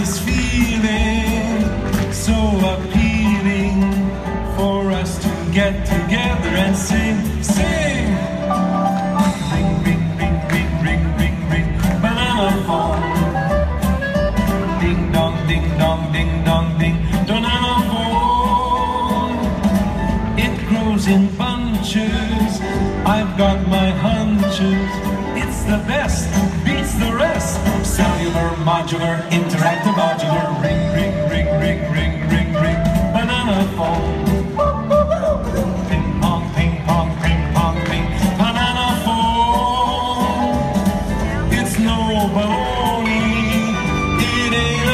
feeling so appealing for us to get together and sing, sing. Ring, ring, ring, ring, ring, ring, ring, banana phone. Ding dong, ding dong, ding dong, ding, banana phone. It grows in bunches. I've got my hunches. It's the best. Cellular, modular, interactive, modular. Ring, ring, ring, ring, ring, ring, ring. Banana phone. Ping pong, ping pong, ping pong, ping. Banana phone. It's no baloney. It ain't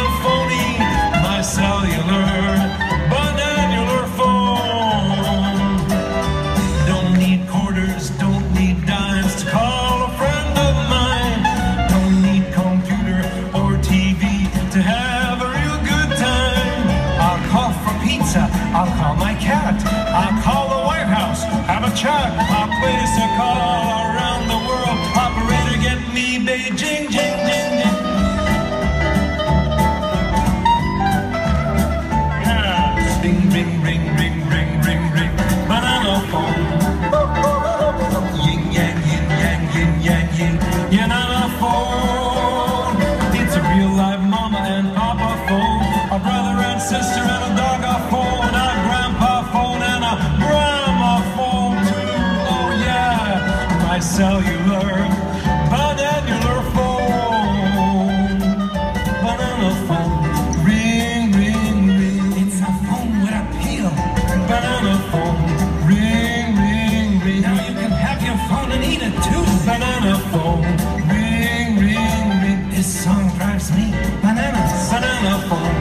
jing, jing, jing. Yeah. Ring, ring, ring, ring, ring, ring, ring, banana phone. Yin yang, yin yang, yin yang, yin, banana phone. It's a real live mama and papa phone, a brother and sister and a dog a phone, a grandpa phone and a grandma phone too. Oh yeah, my cellular a banana phone. Ring, ring, ring. This song drives me bananas, banana phone.